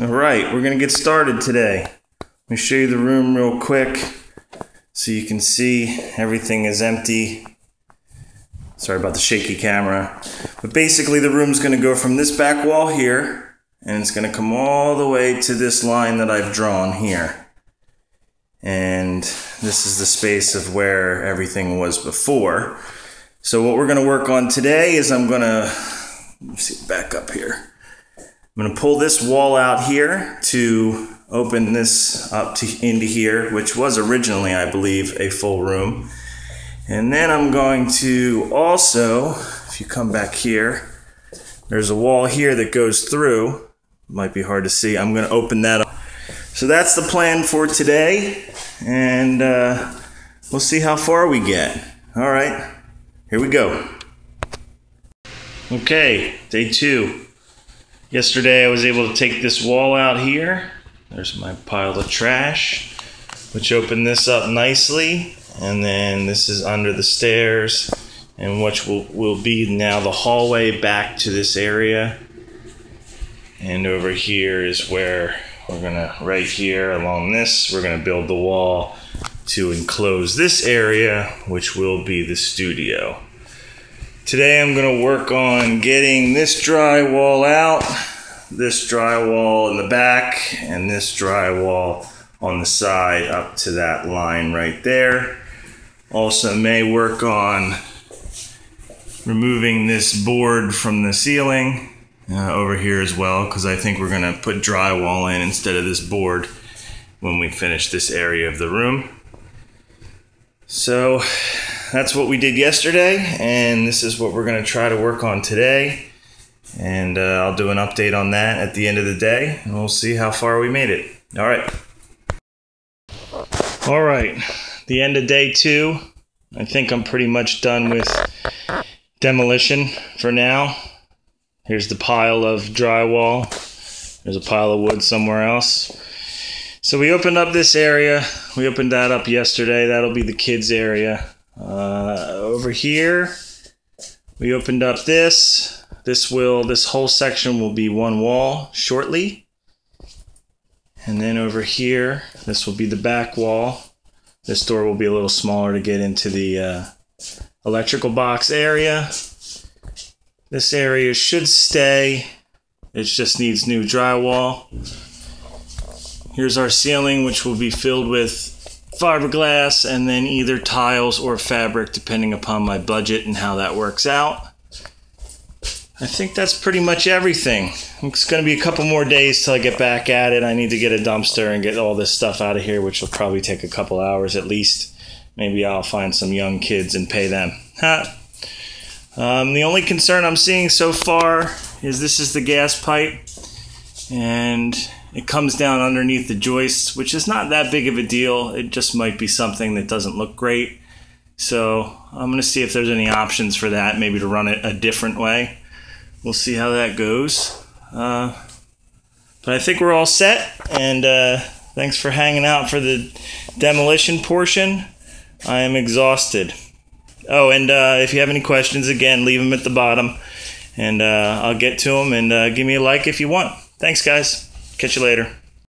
All right, we're gonna get started today. Let me show you the room real quick so you can see everything is empty. Sorry about the shaky camera. But basically the room's gonna go from this back wall here and it's gonna come all the way to this line that I've drawn here. And this is the space of where everything was before. So what we're gonna work on today is I'm gonna, let me see, back up here. I'm going to pull this wall out here to open this up to into here, which was originally, I believe, a full room. And then I'm going to also, if you come back here, there's a wall here that goes through. Might be hard to see. I'm going to open that up. So that's the plan for today. And uh, we'll see how far we get. All right, here we go. Okay, day two. Yesterday I was able to take this wall out here. There's my pile of trash, which opened this up nicely. And then this is under the stairs and which will, will be now the hallway back to this area. And over here is where we're gonna, right here along this, we're gonna build the wall to enclose this area, which will be the studio. Today I'm going to work on getting this drywall out, this drywall in the back, and this drywall on the side up to that line right there. Also may work on removing this board from the ceiling uh, over here as well because I think we're going to put drywall in instead of this board when we finish this area of the room. So that's what we did yesterday, and this is what we're going to try to work on today. And uh, I'll do an update on that at the end of the day, and we'll see how far we made it. All right. All right, the end of day two. I think I'm pretty much done with demolition for now. Here's the pile of drywall. There's a pile of wood somewhere else. So we opened up this area. We opened that up yesterday. That'll be the kids' area. Uh, over here, we opened up this. This will, this whole section will be one wall shortly. And then over here, this will be the back wall. This door will be a little smaller to get into the uh, electrical box area. This area should stay. It just needs new drywall. Here's our ceiling, which will be filled with fiberglass and then either tiles or fabric, depending upon my budget and how that works out. I think that's pretty much everything. It's going to be a couple more days till I get back at it. I need to get a dumpster and get all this stuff out of here, which will probably take a couple hours at least. Maybe I'll find some young kids and pay them. Um, the only concern I'm seeing so far is this is the gas pipe, and it comes down underneath the joists, which is not that big of a deal. It just might be something that doesn't look great. So I'm going to see if there's any options for that, maybe to run it a different way. We'll see how that goes. Uh, but I think we're all set, and uh, thanks for hanging out for the demolition portion. I am exhausted. Oh, and uh, if you have any questions, again, leave them at the bottom, and uh, I'll get to them. And uh, give me a like if you want. Thanks, guys. Catch you later.